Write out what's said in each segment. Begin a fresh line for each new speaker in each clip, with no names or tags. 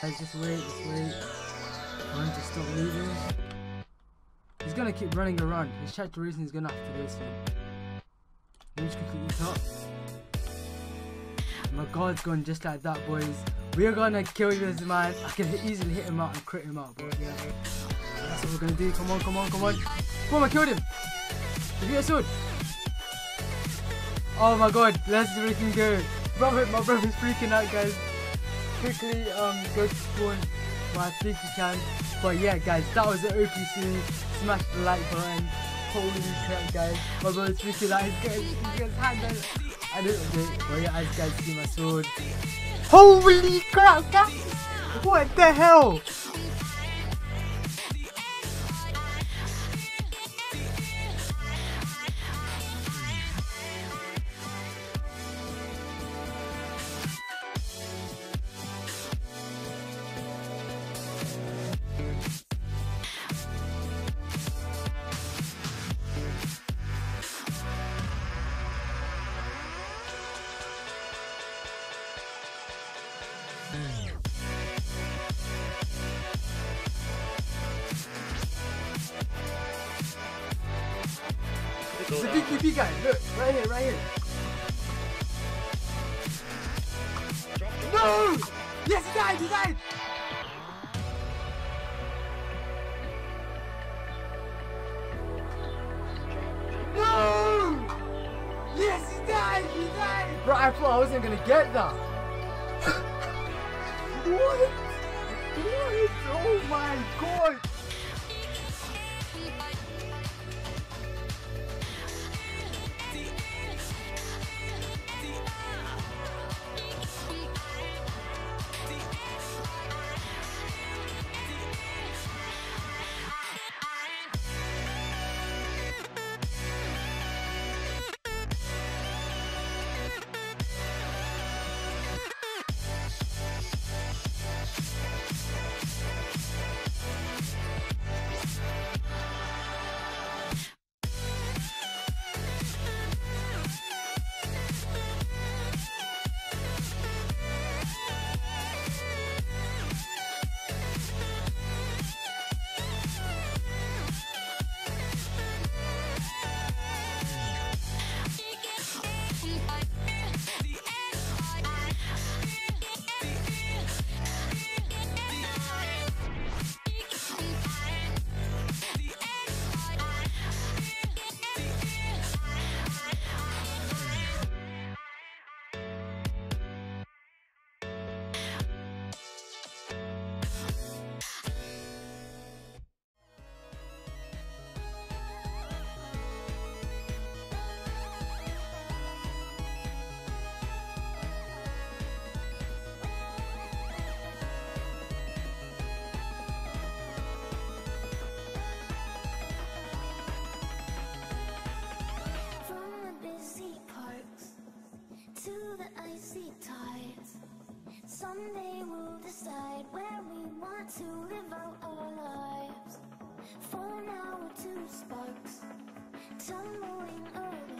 Guys, just wait, just wait. Run to stop moving. He's gonna keep running around. His reason he's gonna have to go soon. Let me just quickly eat up. My god's gone just like that, boys. We're gonna kill this man. I can easily hit him out and crit him out, but yeah. That's what we're gonna do. Come on, come on, come on. Boom, I killed him. Did you get a sword? Oh my god, let's freaking go. Brother, my brother's freaking out, guys. Quickly, um, go to spawn. Well, I think you can. But yeah, guys, that was the OPC. Smash the like button. Holy crap, guys. My brother's freaking out. He's getting, he's getting hand out. I don't know. But yeah, as you guys see my sword. Holy crap, guys! What the hell? It's a big guy. Look, right here, right here. No! Yes, he died, he died! No! Yes, he died, he died! Bro, I thought I wasn't gonna get that. what? What? Oh my god!
Someday we'll decide where we want to live out our lives. For now we're two sparks, tumbling along,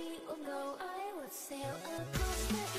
we will go, I will sail across the